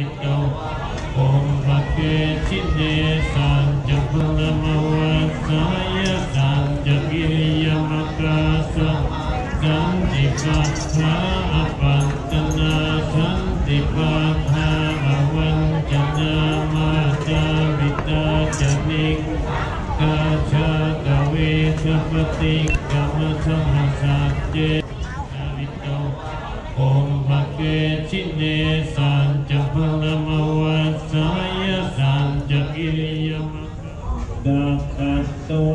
วิโตโอมภะเกชิเนสันจะพลมวัสสายสันจะกิริยมกาสัสันติปัฏฐาอปัตตนาสันติปัฏฐาอวันจนามาจาวิตาจนิกกาชากเวทปติกรรมสหสัจเจวิโต โอมภะเกชินสันาสันจะกิริยมะดักขัว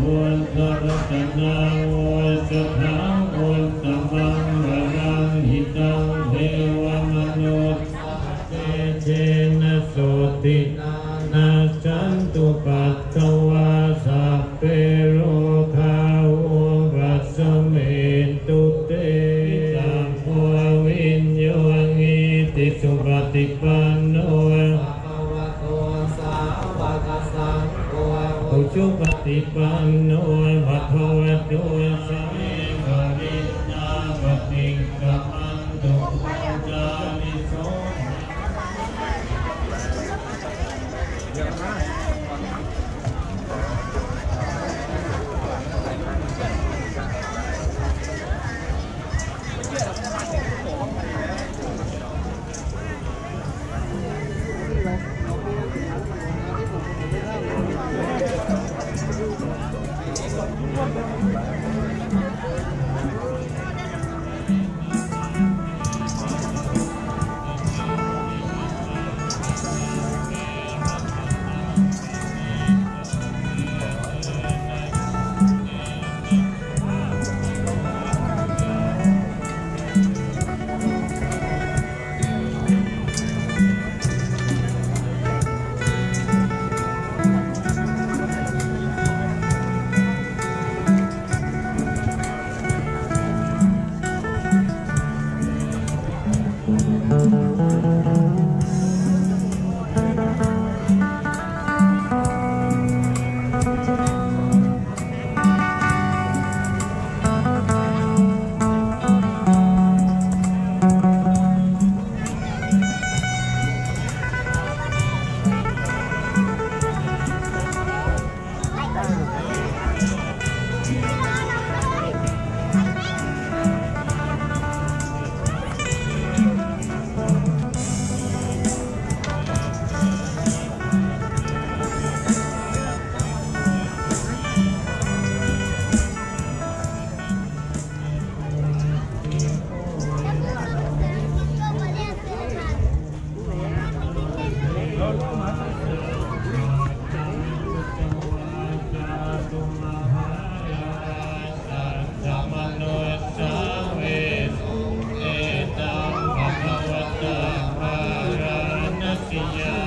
บุญสรตนาวัสถาอุตตมังวรังหิตังเทวมนุษย์เตเชนะโสตินาสันตุปัตตวาสัพเป ติสุปฏิปันโนอุจุปฏิปันโนวัฏวัโตสัมภาริยาปฏิกัมันตุจานิโส Bye. Yeah.